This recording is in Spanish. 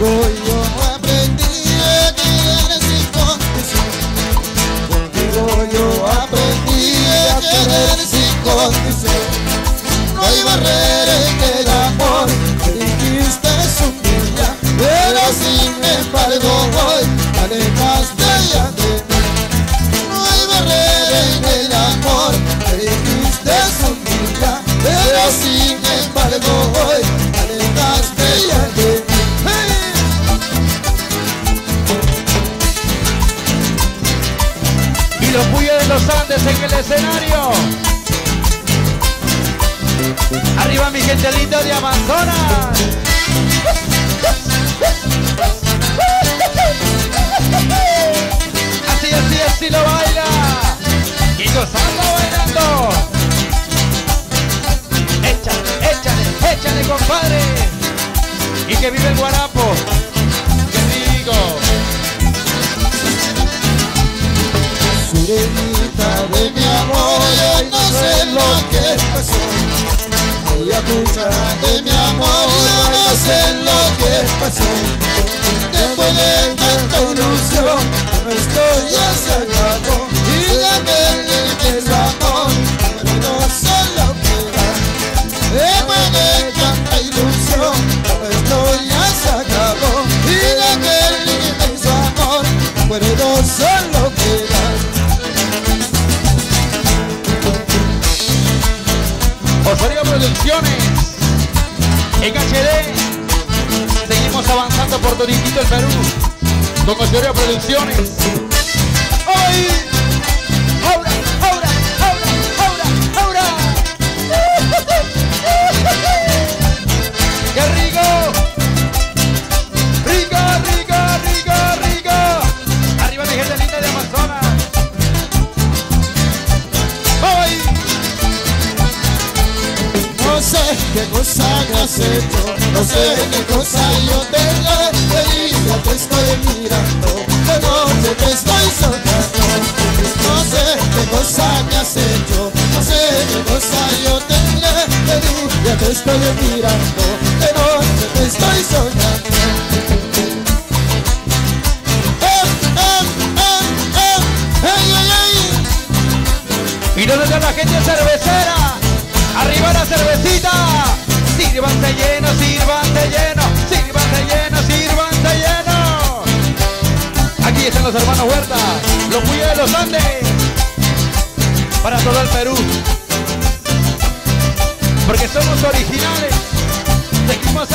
Goy Los Puyos de los Andes en el escenario. Arriba mi gente linda de Amazonas. Así, así, así lo baila. Y gozando bailando. Échale, échale, échale, compadre. Y que vive el guarapo. Qué rico. Sirenita de mi amor, no sé lo que pasó. Ayacucha de mi amor, no sé lo que pasó. Después de tanta ilusión, esto ya se acabó. Y la que es amor, pero no sé lo que da. Después de tanta ilusión, esto ya se acabó. Y la que es amor, pero no sé lo que Osorio Producciones en HD seguimos avanzando por toditito el Perú con Osorio Producciones ¡Ay! Sé qué cosa me has hecho, no sé qué cosa yo tengo Querida, te estoy mirando, de noche te estoy soñando No sé qué cosa me has hecho, no sé qué cosa yo tengo Querida, te estoy mirando, de noche te estoy soñando. ¿Y dónde está la gente cervecera? ¡Arriba la cervecita! ¡Sírvanse lleno, sírvanse lleno! ¡Sírvanse lleno, sírvanse lleno! Aquí están los hermanos Huerta, los Puyos de los Andes. Para todo el Perú. Porque somos originales. Seguimos